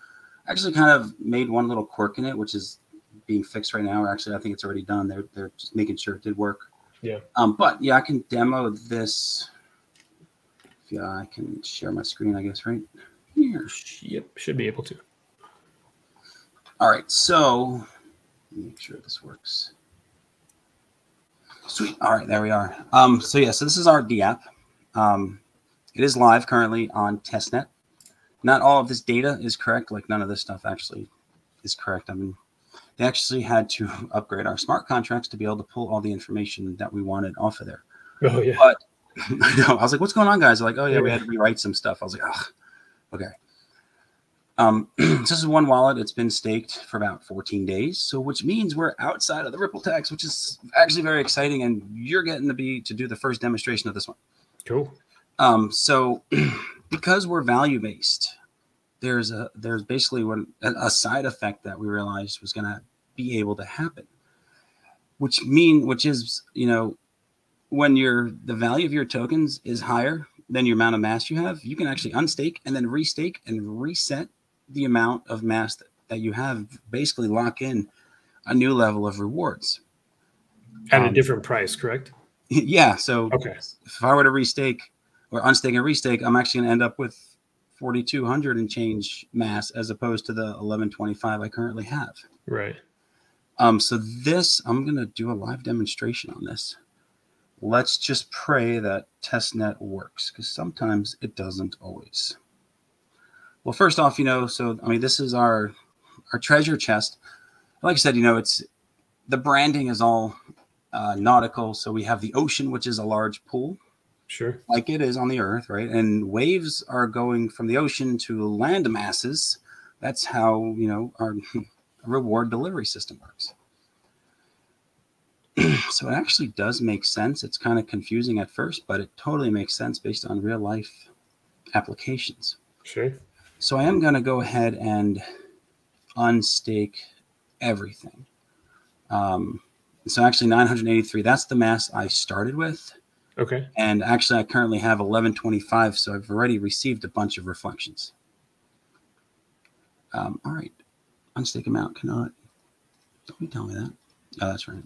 Actually, kind of made one little quirk in it, which is being fixed right now. Or actually, I think it's already done. They're they're just making sure it did work. Yeah. Um, but yeah, I can demo this. Yeah, I can share my screen, I guess, right here. Yep, should be able to. All right, so make sure this works. Sweet. All right, there we are. Um, so yeah, so this is our DApp. Um, it is live currently on testnet. Not all of this data is correct. Like none of this stuff actually is correct. I mean, they actually had to upgrade our smart contracts to be able to pull all the information that we wanted off of there. Oh yeah. But I know I was like, "What's going on, guys?" They're like, "Oh yeah, we had to rewrite some stuff." I was like, "Ugh, okay." Um, this is one wallet. It's been staked for about 14 days, so which means we're outside of the Ripple tax, which is actually very exciting. And you're getting to be to do the first demonstration of this one. Cool. Um, so because we're value based, there's a there's basically what a side effect that we realized was going to be able to happen, which mean which is you know when your the value of your tokens is higher than your amount of mass you have, you can actually unstake and then restake and reset the amount of mass that, that you have. Basically, lock in a new level of rewards at um, a different price. Correct. Yeah. So okay. if I were to restake or unstake and restake, I'm actually going to end up with 4,200 and change mass as opposed to the 1125 I currently have. Right. Um, so this, I'm going to do a live demonstration on this. Let's just pray that testnet works because sometimes it doesn't always. Well, first off, you know, so I mean, this is our our treasure chest. Like I said, you know, it's the branding is all uh, nautical. So we have the ocean, which is a large pool, sure, like it is on the Earth, right? And waves are going from the ocean to land masses. That's how you know our reward delivery system works. so it actually does make sense. It's kind of confusing at first, but it totally makes sense based on real life applications. Sure. So I am going to go ahead and unstake everything. Um, so actually 983, that's the mass I started with. Okay. And actually I currently have 1125, so I've already received a bunch of reflections. Um, all right. Unstake amount cannot. Don't you tell me that. Oh, that's right.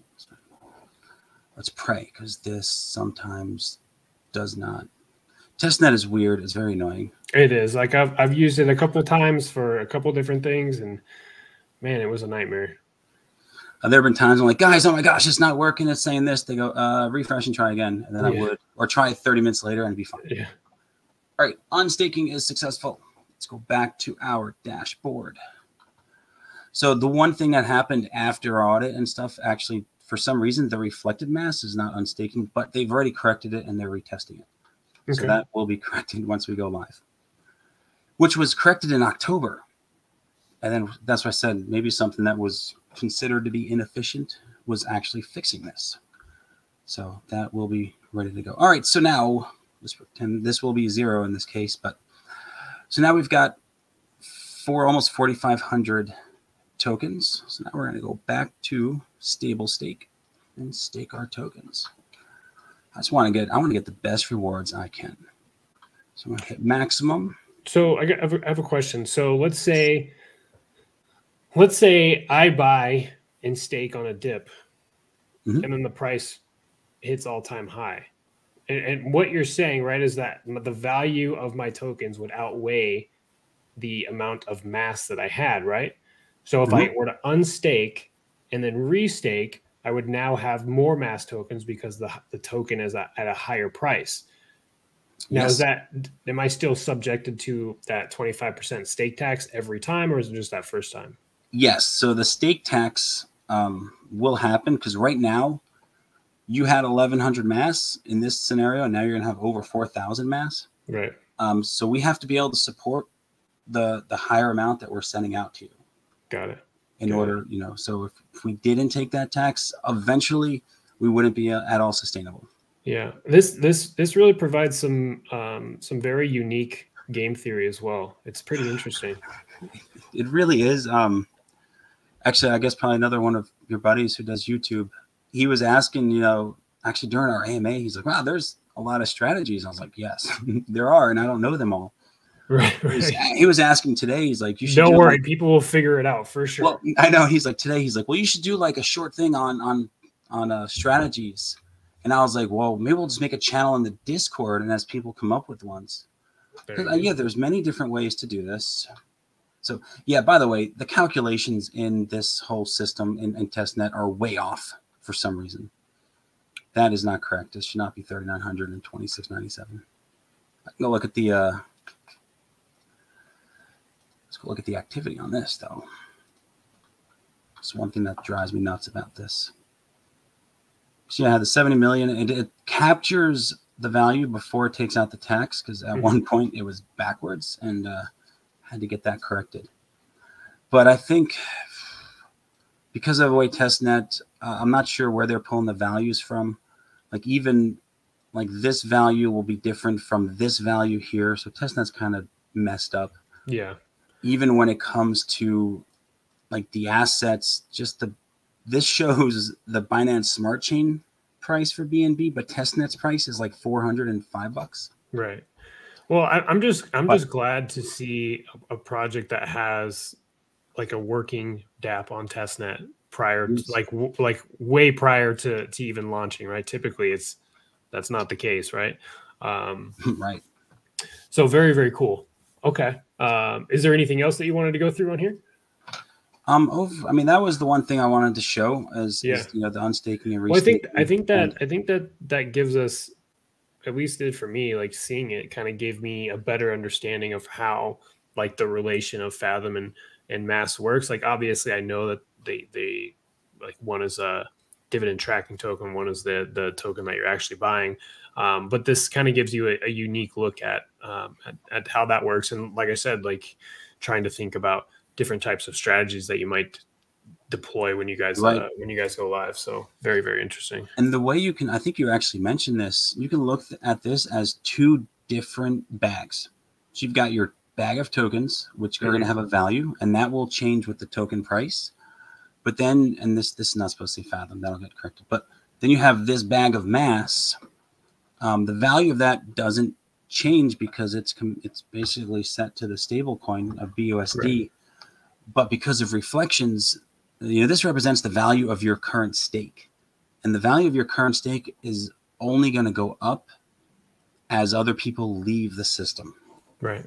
Let's pray because this sometimes does not testnet is weird. It's very annoying. It is. Like I've I've used it a couple times for a couple different things, and man, it was a nightmare. Uh, there have been times I'm like, guys, oh my gosh, it's not working. It's saying this. They go, uh, refresh and try again, and then yeah. I would, or try it 30 minutes later and be fine. Yeah. All right, unstaking is successful. Let's go back to our dashboard. So the one thing that happened after audit and stuff, actually, for some reason, the reflected mass is not unstaking, but they've already corrected it and they're retesting it. Okay. So that will be corrected once we go live, which was corrected in October. And then that's why I said maybe something that was considered to be inefficient was actually fixing this. So that will be ready to go. All right. So now pretend this will be zero in this case, but so now we've got four almost 4,500 tokens. So now we're going to go back to stable stake and stake our tokens. I just want to get I want to get the best rewards I can. So I'm gonna hit maximum. So I have a question. So let's say, let's say I buy and stake on a dip, mm-hmm. and then the price hits all time high. And, and what you're saying, right, is that the value of my tokens would outweigh the amount of mass that I had, right? So if mm-hmm. I were to unstake and then restake, I would now have more mass tokens because the the token is at a higher price. Now, yes. is that am I still subjected to that twenty five percent stake tax every time, or is it just that first time? Yes. So the stake tax um, will happen because right now you had 1100 mass in this scenario and now you're going to have over 4000 mass. Right. Um, so we have to be able to support the the higher amount that we're sending out to you. Got it. In got order it. you know so if, if we didn't take that tax eventually we wouldn't be uh, at all sustainable. Yeah. This this this really provides some um some very unique game theory as well. It's pretty interesting. It really is um actually i guess probably another one of your buddies who does youtube he was asking you know actually during our ama he's like wow there's a lot of strategies. I was like yes there are and i don't know them all. Right, He was- right. he was asking today he's like you should don't do worry like- people will figure it out for sure. Well i know he's like today he's like well you should do like a short thing on on on uh, strategies. And i was like well maybe we'll just make a channel in the discord and as people come up with ones. There uh, yeah, there's many different ways to do this. So yeah, by the way, the calculations in this whole system in, in testnet are way off for some reason. That is not correct. It should not be 3900 and 2697. I can go look at the uh let's go look at the activity on this though. It's one thing that drives me nuts about this. So yeah, the 70 million, it, it captures the value before it takes out the tax because at Mhm. one point it was backwards and uh, had to get that corrected. But I think because of the way testnet, uh, I'm not sure where they're pulling the values from. Like even like this value will be different from this value here. So testnet's kind of messed up. yeah Even when it comes to like the assets, just the this shows the Binance Smart Chain price for BNB, but testnet's price is like 405 bucks. Right. Well, I, I'm just I'm But- just glad to see a, a project that has like a working DApp on testnet prior, to, like w- like way prior to to even launching. Right. Typically, it's that's not the case. Right. Um, right. so very very cool. Okay. Um, is there anything else that you wanted to go through on here? Um, over, I mean, that was the one thing I wanted to show as, Yeah. you know, the unstaking and Well, I think I think that I think that that gives us, at least did for me, like seeing it kind of gave me a better understanding of how like the relation of Fathom and and Mass works. Like obviously, I know that they they like one is a dividend tracking token, one is the the token that you're actually buying. Um, but this kind of gives you a, a unique look at, um, at at how that works. And like I said, like trying to think about different types of strategies that you might deploy when you guys Right. uh, when you guys go live. So very very interesting. And the way you can, I think you actually mentioned this, you can look at this as two different bags. So you've got your bag of tokens, which are going to have a value, and that will change with the token price. But then, and this this is not supposed to say Fathom, that'll get corrected. But then you have this bag of mass. Um, the value of that doesn't change because it's com- it's basically set to the stable coin of BUSD. But because of reflections, you know, this represents the value of your current stake and the value of your current stake is only going to go up as other people leave the system. Right.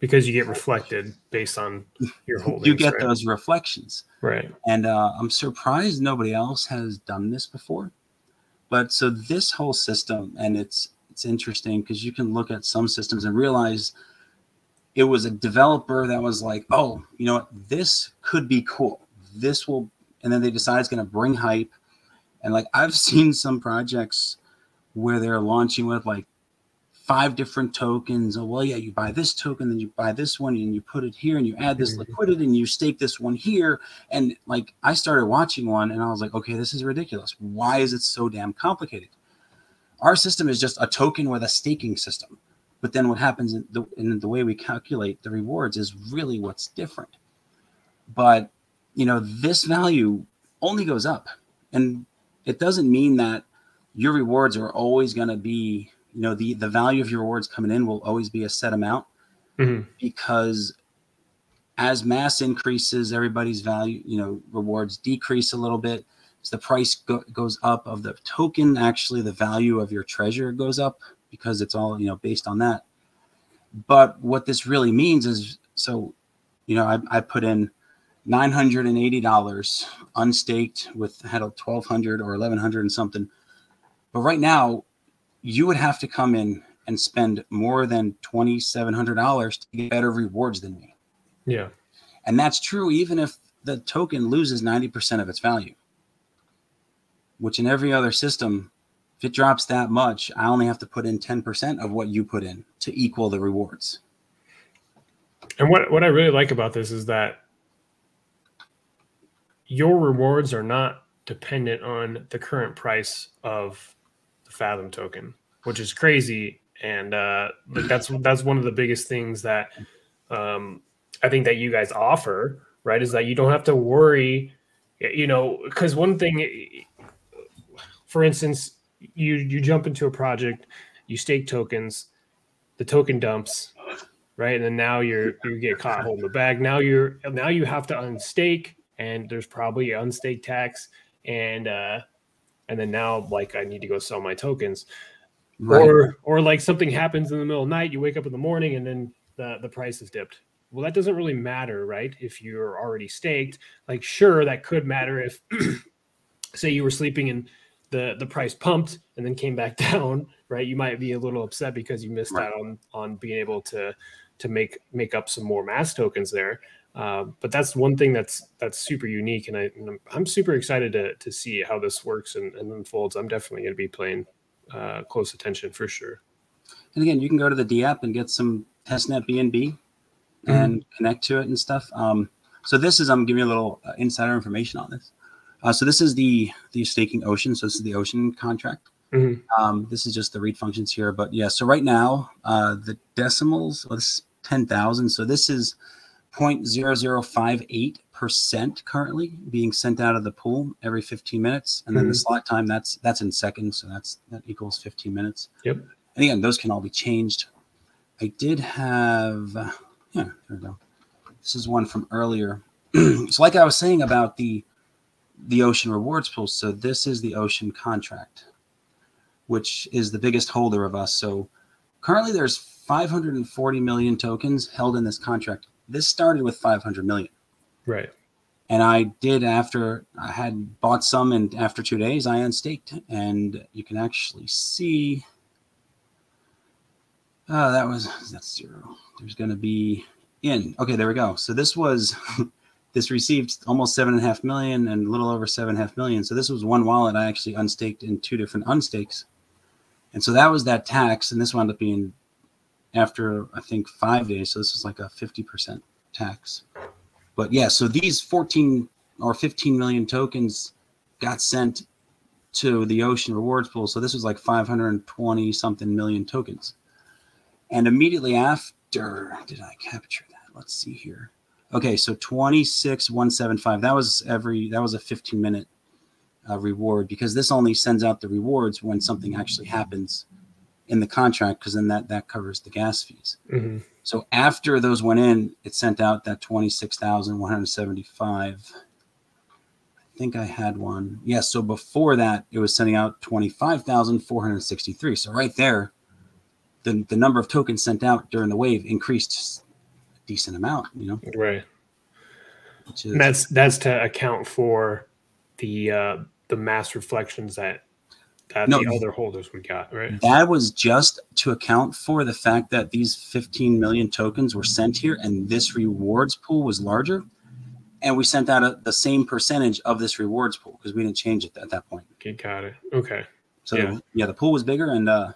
Because you get reflected based on your holdings. you get right? those reflections, Right. and uh, I'm surprised nobody else has done this before. But so this whole system, and it's it's interesting because you can look at some systems and realize it was a developer that was like, oh, you know what, this could be cool. This will, and then they decide it's going to bring hype. And like I've seen some projects where they're launching with like five different tokens. Oh, well, yeah, you buy this token, then you buy this one, and you put it here, and you add this Mhm. liquidity, and you stake this one here. And like I started watching one, and I was like, okay, this is ridiculous. Why is it so damn complicated? Our system is just a token with a staking system. But then what happens in the, in the way we calculate the rewards is really what's different. But you know, this value only goes up, and it doesn't mean that your rewards are always going to be, you know, the the value of your rewards coming in will always be a set amount Mhm. because as mass increases, everybody's value, you know, rewards decrease a little bit. As the price go- goes up of the token, actually, the value of your treasure goes up because it's all, you know, based on that. But what this really means is so, you know, I, I put in $980 unstaked with had a 1200 or 1100 and something. But right now, you would have to come in and spend more than $2,700 to get better rewards than me. Yeah. And that's true even if the token loses 90% of its value. Which in every other system, if it drops that much, I only have to put in 10% of what you put in to equal the rewards. And what, what I really like about this is that your rewards are not dependent on the current price of the Fathom token, which is crazy. And uh, that's that's one of the biggest things that um, I think that you guys offer, right? Is that you don't have to worry, you know, because one thing, for instance, you you jump into a project, you stake tokens, the token dumps, right? And then now you're you get caught holding the bag. Now you're now you have to unstake, and there's probably unstake tax, and uh, and then now like I need to go sell my tokens, right. or or like something happens in the middle of the night, you wake up in the morning, and then the the price is dipped. Well, that doesn't really matter, right? If you're already staked, like sure that could matter if, say, you were sleeping and the the price pumped and then came back down, right? You might be a little upset because you missed right. out on on being able to to make make up some more mass tokens there. Uh, but that's one thing that's that's super unique, and, I, am I'm super excited to to see how this works and, and unfolds. I'm definitely going to be playing uh, close attention for sure. And again, you can go to the D app and get some testnet BNB mm-hmm. and connect to it and stuff. Um, so this is I'm giving you a little uh, insider information on this. Uh, so this is the the staking ocean. So this is the ocean contract. Mm-hmm. Um, this is just the read functions here, but yeah. So right now, uh, the decimals. Well, this is ten thousand. So this is 0.0058 percent currently being sent out of the pool every 15 minutes, and then mm-hmm. the slot time that's that's in seconds. So that's that equals 15 minutes. Yep. And again, those can all be changed. I did have. Yeah, there we go. This is one from earlier. so, like I was saying about the the Ocean Rewards Pool. So this is the Ocean contract, which is the biggest holder of us. So currently there's 540 million tokens held in this contract. This started with 500 million. Right. And I did after I had bought some, and after two days, I unstaked, and you can actually see. Oh, that was that's zero. There's going to be in. Okay, there we go. So this was this received almost seven and a half million and a little over seven and a half million. So this was one wallet I actually unstaked in two different unstakes. And so that was that tax. And this wound up being after I think five days. So this is like a 50% tax. But yeah, so these 14 or 15 million tokens got sent to the ocean rewards pool. So this was like 520 something million tokens. And immediately after, did I capture that? Let's see here. Okay, so 26175. That was every that was a 15 minute uh, reward because this only sends out the rewards when something actually happens in the contract because then that that covers the gas fees. Mm-hmm. So after those went in, it sent out that 26,175. I think I had one. Yes, yeah, so before that it was sending out 25,463. So right there the, the number of tokens sent out during the wave increased a decent amount, you know. Right. Is, that's that's to account for the uh the mass reflections that that no, the other holders we got, right? That was just to account for the fact that these 15 million tokens were sent here and this rewards pool was larger. And we sent out a, the same percentage of this rewards pool because we didn't change it at that point. Okay, got it. Okay. So yeah, yeah the pool was bigger and uh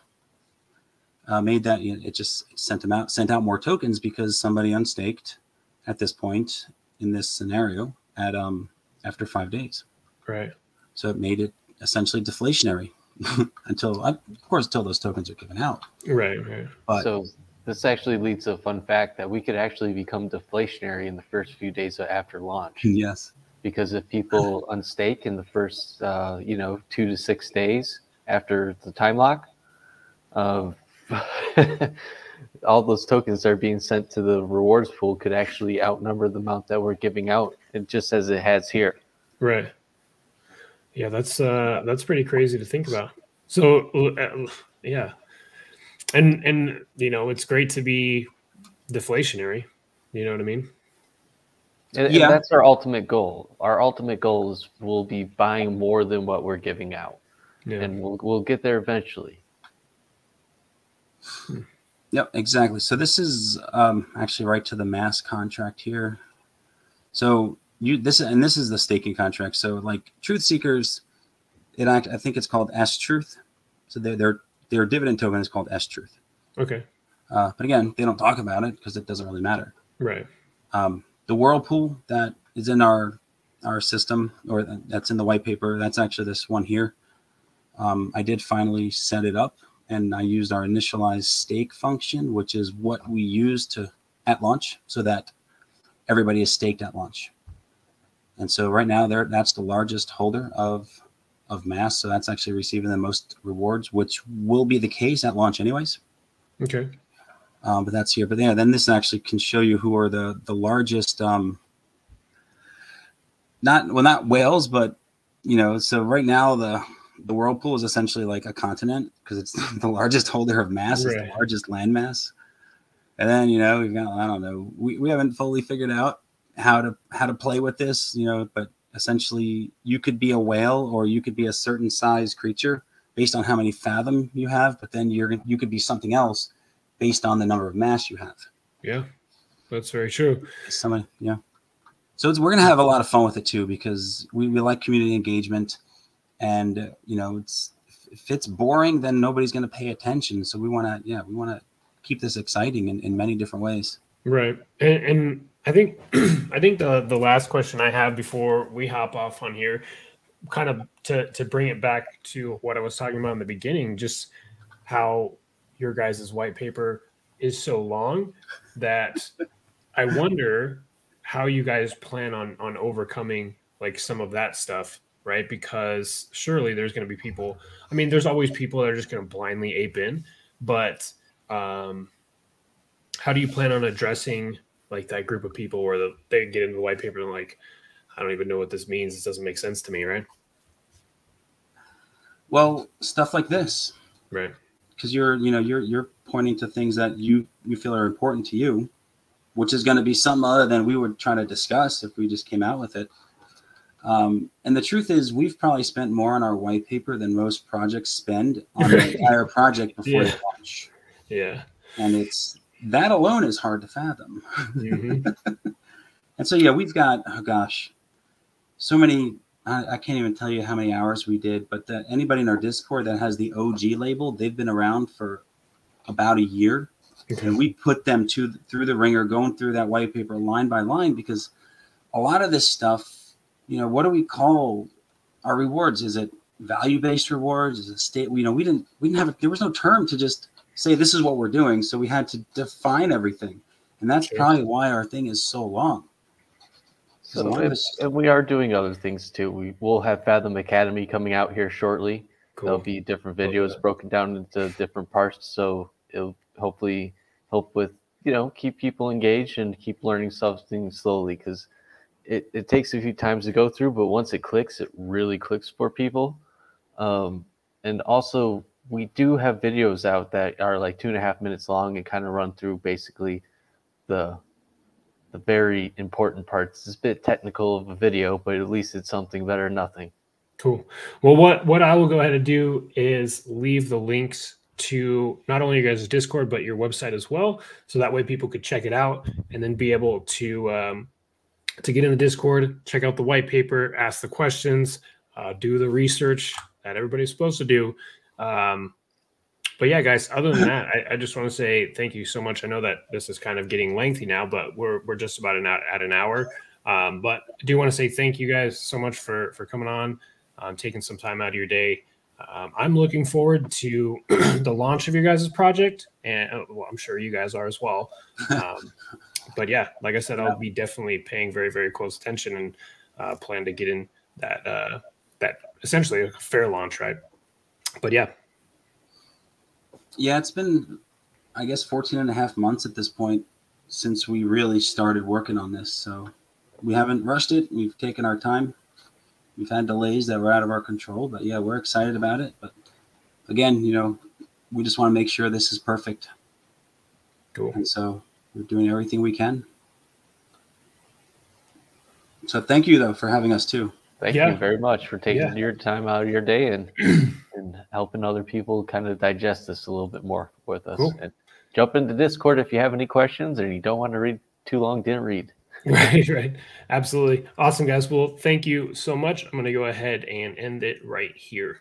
uh, made that you know, it just sent them out sent out more tokens because somebody unstaked at this point in this scenario at um after five days right so it made it essentially deflationary until of course until those tokens are given out right right but so this actually leads to a fun fact that we could actually become deflationary in the first few days after launch yes because if people unstake in the first uh, you know two to six days after the time lock of all those tokens that are being sent to the rewards pool could actually outnumber the amount that we're giving out, and just as it has here. Right. Yeah, that's uh, that's pretty crazy to think about. So, uh, yeah, and and you know, it's great to be deflationary. You know what I mean? And, yeah. And that's our ultimate goal. Our ultimate goal is we'll be buying more than what we're giving out, yeah. and we'll we'll get there eventually. Yep, exactly. So this is um, actually right to the mass contract here. So you this and this is the staking contract. So like truth seekers, it act I think it's called S Truth. So their their their dividend token is called S Truth. Okay. Uh, but again, they don't talk about it because it doesn't really matter. Right. Um, the whirlpool that is in our our system or that's in the white paper. That's actually this one here. Um, I did finally set it up and I used our initialize stake function, which is what we use to at launch so that everybody is staked at launch. And so right now there that's the largest holder of of mass. So that's actually receiving the most rewards, which will be the case at launch anyways. Okay. Um, but that's here. But yeah, then this actually can show you who are the the largest um, not well not whales but you know so right now the the whirlpool is essentially like a continent because it's the largest holder of mass right. it's the largest land mass and then you know we've got i don't know we, we haven't fully figured out how to how to play with this you know but essentially you could be a whale or you could be a certain size creature based on how many fathom you have but then you're you could be something else based on the number of mass you have yeah that's very true someone yeah so we're gonna have a lot of fun with it too because we, we like community engagement, and uh, you know it's if it's boring, then nobody's gonna pay attention. So we want to yeah we want to keep this exciting in, in many different ways. Right, and, and I think I think the the last question I have before we hop off on here, kind of to to bring it back to what I was talking about in the beginning, just how your guys' white paper is so long that I wonder how you guys plan on on overcoming like some of that stuff right? Because surely there's going to be people i mean there's always people that are just going to blindly ape in but um how do you plan on addressing like that group of people where the, they get into the white paper and like i don't even know what this means this doesn't make sense to me right well stuff like this right because you're you know you're you're pointing to things that you you feel are important to you which is going to be something other than we would try to discuss if we just came out with it. Um, and the truth is, we've probably spent more on our white paper than most projects spend on the entire project before yeah. they launch. Yeah. And it's that alone is hard to fathom. Mm-hmm. and so, yeah, we've got, oh gosh, so many. I, I can't even tell you how many hours we did, but the, anybody in our Discord that has the OG label, they've been around for about a year And we put them to through the ringer, going through that white paper line by line, because a lot of this stuff, you know, what do we call our rewards? Is it value based rewards? Is it state? You know, we didn't we didn't have there was no term to just say this is what we're doing, so we had to define everything, and that's sure. probably why our thing is so long. So and, and we are doing other things too. We will have Fathom Academy coming out here shortly. Cool. There'll be different videos broken down into different parts, so it'll hopefully help with you know keep people engaged and keep learning something slowly because it, it takes a few times to go through but once it clicks it really clicks for people um, and also we do have videos out that are like two and a half minutes long and kind of run through basically the the very important parts it's a bit technical of a video but at least it's something better than nothing cool well what what i will go ahead and do is leave the links to not only your guys' Discord but your website as well, so that way people could check it out and then be able to um, to get in the Discord, check out the white paper, ask the questions, uh, do the research that everybody's supposed to do. Um, but yeah, guys, other than that, I, I, just want to say thank you so much. I know that this is kind of getting lengthy now, but we're we're just about an at an hour. Um, but I do want to say thank you guys so much for for coming on, um, taking some time out of your day um, I'm looking forward to the launch of your guys' project, and uh, well, I'm sure you guys are as well. Um, but yeah, like I said, I'll be definitely paying very, very close attention and uh, plan to get in that uh, that essentially a fair launch, right? But yeah, yeah, it's been I guess 14 and a half months at this point since we really started working on this. So we haven't rushed it. We've taken our time we've had delays that were out of our control, but yeah, we're excited about it. But again, you know, we just want to make sure this is perfect. Cool. And so we're doing everything we can. So thank you though for having us too. Thank yeah. you very much for taking yeah. your time out of your day and and helping other people kind of digest this a little bit more with us. Cool. And jump into Discord if you have any questions or you don't want to read too long, didn't read. Right, right. Absolutely. Awesome, guys. Well, thank you so much. I'm going to go ahead and end it right here.